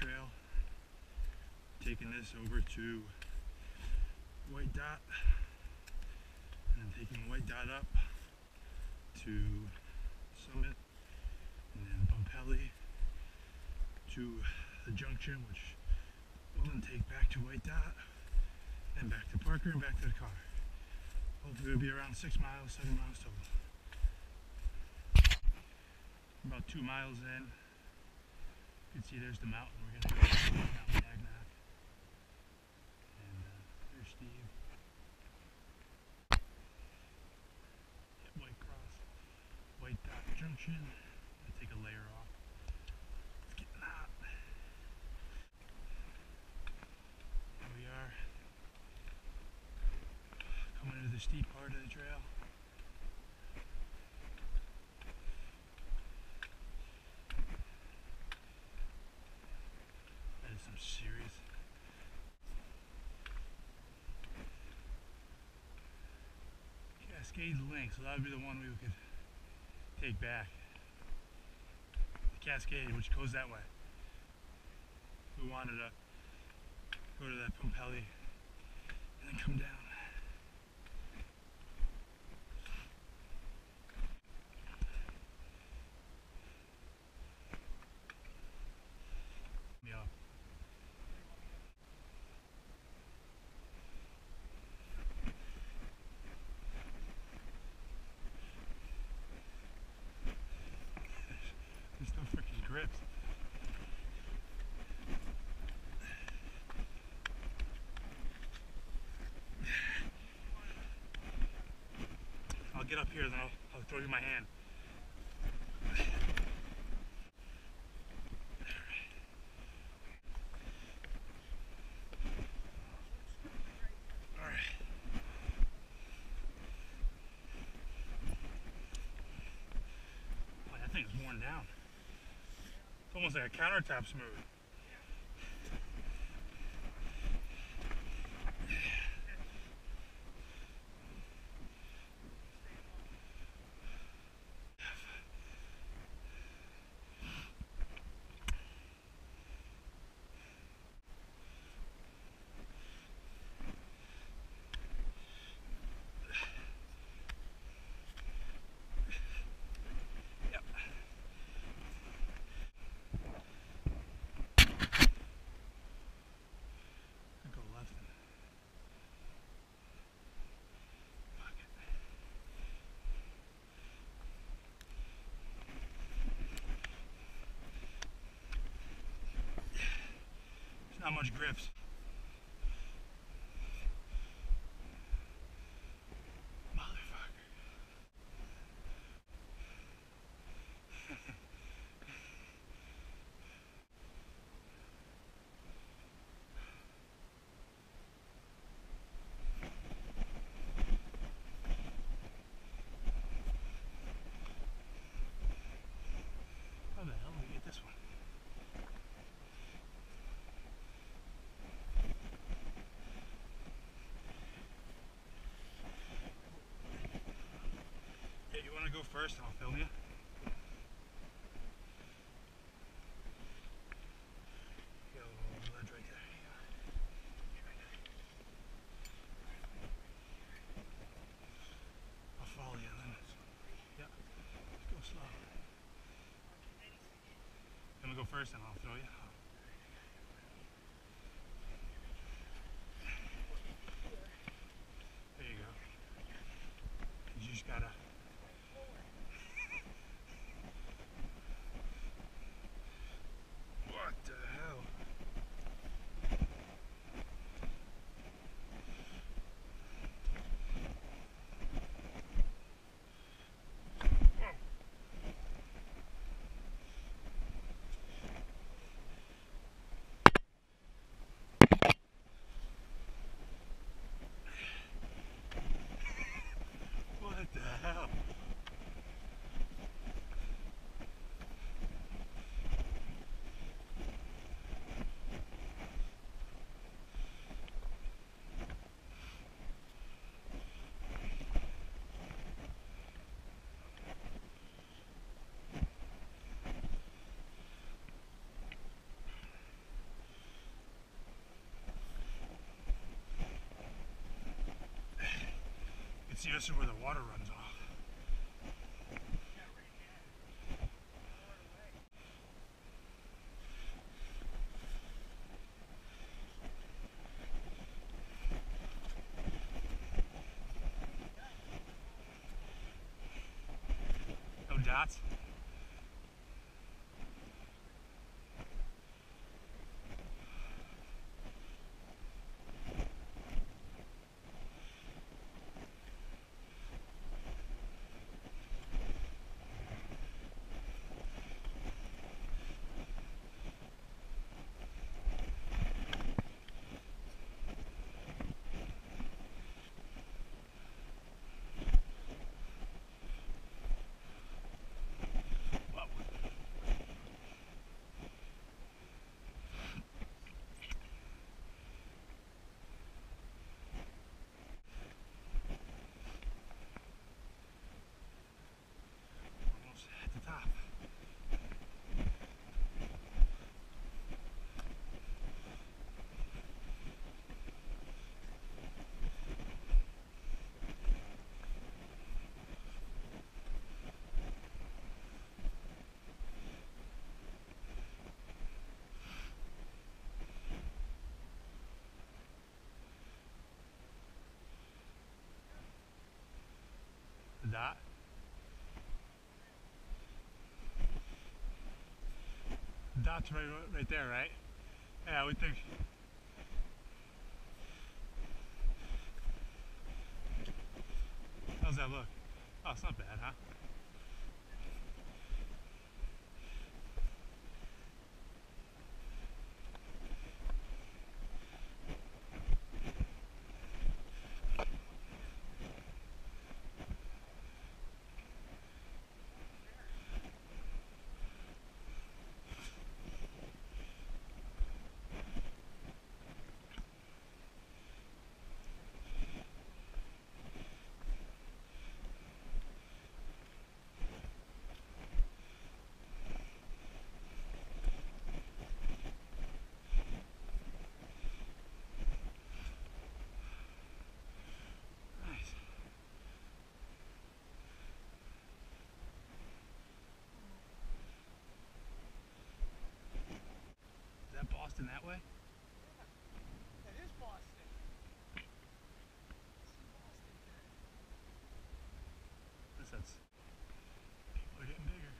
Trail. Taking this over to White Dot. And taking White Dot up to Summit. And then Pumpelly to the junction, which will then take back to White Dot. And back to Parker and back to the car. Hopefully it'll be around six miles, seven miles total. About two miles in. You can see there's the mountain. We're gonna go to Mount Monadnock. And uh, there's Steve. Hit White Cross, White Dot Junction. Take a layer off. Hot. Here we are. Coming into the steep part of the trail. Some serious. Cascade Link, so that would be the one we could take back. The Cascade, which goes that way. We wanted to go to that Pumpelly and then come down. Yeah. There's no freaking grips. I'll get up here, then I'll, I'll throw you my hand. Boy, that thing's worn down. It's almost like a countertop smooth. Not much grips. Motherfucker. How the hell did we get this one? Hey, you want to go first and I'll film you? Got a little ledge right there. Here you go. Here, right there. I'll follow you then. Yeah. Just go slow. You want to go first and I'll throw you? There you go. You just gotta. What the hell? Whoa. See this is where the water runs off. No. Whoa. Almost at the top. The dot. Dot's right, right there, right? Yeah, I would think. How's that look? Oh, it's not bad, huh? Boston that way? It is Boston. This is Boston today. This that's people are getting bigger.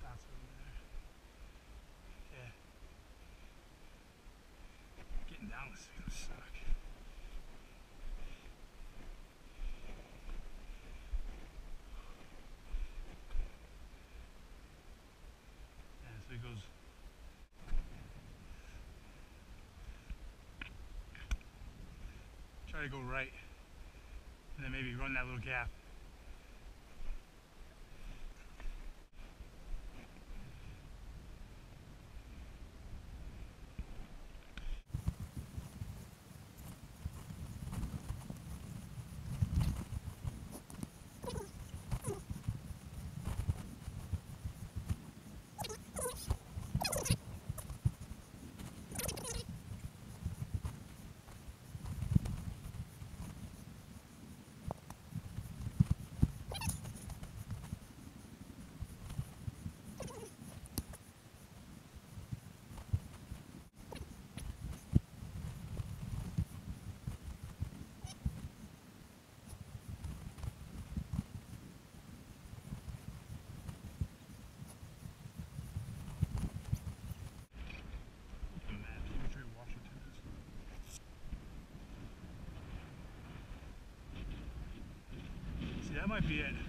That's over there. Yeah. Getting down this is gonna suck. Yeah, so it goes try to go right and then maybe run that little gap. That might be it.